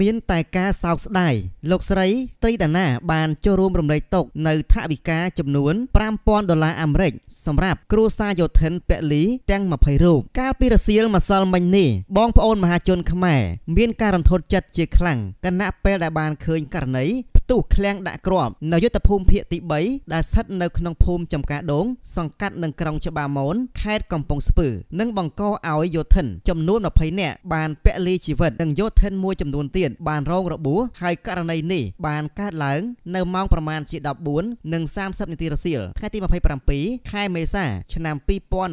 មានតែការសោកស្ដាយលោកស្រីត្រីតាណាបានចូលរួមរំលែកទុកនៅថវិកាចំនួន5000ដុល្លារអាមេរិកសម្រាប់គ្រួសារយោធិនពលីទាំង20រូបកាលពីរសៀលម្សិលមិញនេះបងប្អូនមហាជនខ្មែរមានការរន្ធត់ចិត្តជាខ្លាំងគណៈពេលដែលបានឃើញករណី ទុះឃ្លាំងដាក់គ្រាប់នៅយុទ្ធភូមិភាគទី3ដែលស្ថិតនៅក្នុងភូមិចំការដូងសង្កាត់នឹងក្រុងច្បារមនខេត្តកំពង់ស្ពឺនិងបង្កឲ្យយោធិនចំនួន20នាក់បានពលីជីវិតនិងយោធិនមួយចំនួនទៀតបានរងរបួសហើយករណីនេះបានកើតឡើងនៅម៉ោងប្រមាណជា14និង30នាទីរសៀលថ្ងៃទី27ខែមេសាឆ្នាំ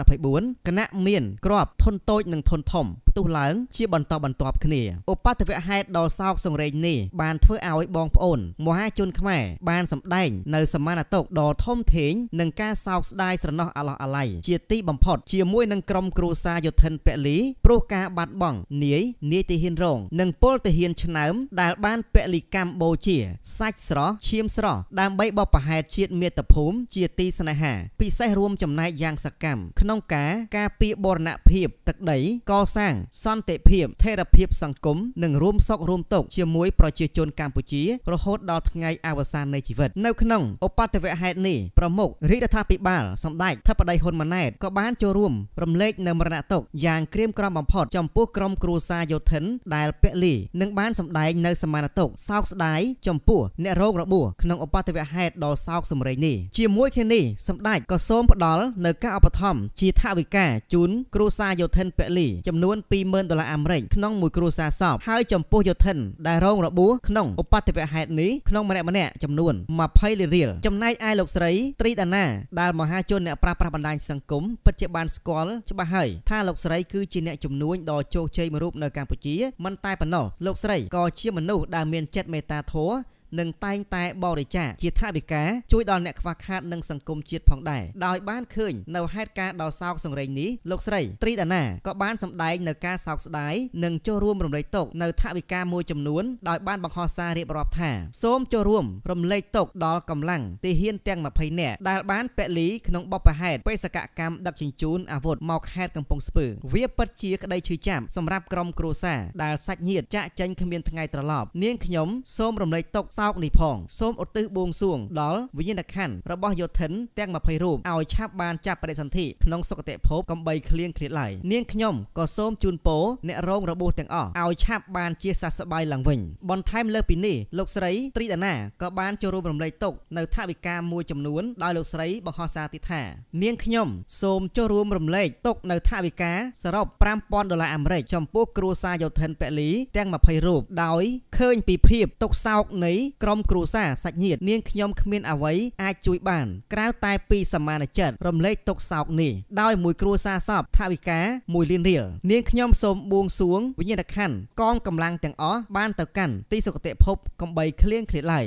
2024គណៈមានគ្រាប់ធុនតូចនិងធុនធំ ផ្ទុះឡើង ជាបន្តបន្ទាប់គ្នាឧបទ្ទវហេតុដ៏សោកសង្រេងនេះបានធ្វើឲ្យបងប្អូនមហាជនខ្មែរបានសម្ដែងនៅសមានតុកដ៏ធំធេងនិងការសោកស្ដាយស្រណោះអាឡោះអាល័យជាទីបំផុតជាមួយនឹងក្រុមគ្រួសារយុធិនពលីព្រោះការបាត់បង់នាយនាយទាហានរង និងពលទាហានឆ្នើមដែលបានពលីកម្មបូជាសាច់ស្រស់ឈាមស្រស់ដើម្បីបបប្រហែតជាតិមាតុភូមិជាទីស្នេហា ពិសេសរួមចំណែកយ៉ាងសកម្មក្នុងការការពារបរណភាពទឹកដីកសាងសន្តិភាពថេរភាពសង្គមនិងរួមសុខរួមទុក្ខជាមួយប្រជាជនកម្ពុជារហូតដល់ថ្ងៃអវសាននៃជីវិតនៅក្នុងឧបទ្ទវហេតុនេះប្រមុខរាជរដ្ឋាភិបាលសម្ដេចធិបតីហ៊ុនម៉ាណែតក៏បានចូលរួមរំលែកនៅមរណទុក្ខយ៉ាងក្រៀមក្រំបំផុតចំពោះក្រុមគ្រួសារយោធិនដែលពលីនិងបានសម្ដែងនៅសមានទុក្ខសោកស្ដាយចំពោះអ្នករងរបួសក្នុងឧបទ្ទវហេតុដ៏សោកសម្រេងនេះជាមួយគ្នានេះសម្ដេចក៏សូមផ្ដល់នៅការឧបត្ថម្ភជាថវិកាជូនគ្រួសារយោធិនពលីចំនួន20000ដុល្លារអាមេរិកក្នុងមួយគ្រួសារសពហើយចំពោះយោធិនដែលរងរបួសក្នុងឧបទ្ទវហេតុនេះក្នុងម្នាក់ម្នាក់ចំនួន20លានរៀលចំណែកឯលោកស្រីត្រីដាណាដែលមហាជនអ្នកប្រាស្រ័យបណ្ដាញសង្គមពិតជាបានស្គាល់ច្បាស់ហើយថាលោកស្រីគឺជាអ្នកជំនួញដ៏ជោគជ័យមួយរូបនៅកម្ពុជាមិនតែប៉ុណ្ណោះលោកស្រីក៏ជាមនុស្សដែលមានចិត្តមេត្តាធម៌ និងតែងតែបរិច្ចាគជាថវិកាជួយដល់អ្នកខ្វះខាតនិងសង្គមជាតិផងដែរដោយបានឃើញនៅហេតុការណ៍ដ៏សោកសង្រេងនេះលោកស្រីត្រីដាណាក៏បានសម្ដែងនៅការសោកស្ដាយនិងចូលរួមរំលែកទុកនៅថវិកាមួយចំនួនដោយបានបង្ហោះសាររៀបរាប់ថាសូមចូលរួមរំលែកទុកដល់កម្លាំងទាហានទាំង20នាក់ដែលបានពលីក្នុងបបហេតុបេសកកម្មដឹកជញ្ជូនអាវុធមកខេត្តកំពង់ស្ពឺវាពិតជាក្តីឈឺចាប់សម្រាប់ក្រុមគ្រួសារដែលសាច់ញាតិចាក់ចេញគ្មានថ្ងៃត្រឡប់នាងខ្ញុំសូមរំលែកទុកសោកនេះផងសូមឧទ្ទិសបួងសួងដល់វិញ្ញាណក្ខន្ធរបស់យោធិនទាំង20រូបឲ្យឆាប់បានចាប់បដិសន្ធិក្នុងសុគតិភពកំបីឃ្លៀងឃ្លាតឡើយនាងខ្ញុំក៏សូមជូនពរអ្នករងរបួសទាំងអស់ឲ្យឆាប់បានជាសះស្បើយឡើងវិញបន្ថែមលើពីនេះលោកស្រីត្រីដាណាក៏បានចូលរួមរំលែកទុកនៅថវិកាមួយចំនួនដោយលោកស្រីបង្ហោះសារទៀតថានាងខ្ញុំសូមចូលរួមរំលែកទុកនៅថវិកាសរុប5000ដុល្លារអាមេរិកចំពោះគ្រួសារយោធិនពលីទាំង20រូបដោយឃើញពីភាពទុកសោកនៃក្រុមគ្រួសារសាច់ញាតិនាងខ្ញុំគ្មានអ្វីអាចជួយបានក្រៅតែពីសមានចិត្តរំលែកទុកសោកនេះដោយមួយគ្រួសារសពថាវិការ1លានរៀលនាងខ្ញុំសូមបួងសួងវិញ្ញាណក្ខន្ធកងកម្លាំងទាំងអស់បានទៅកាន់ទីសុគតិភពកំបីឃ្លៀងឃ្លាតឡើយ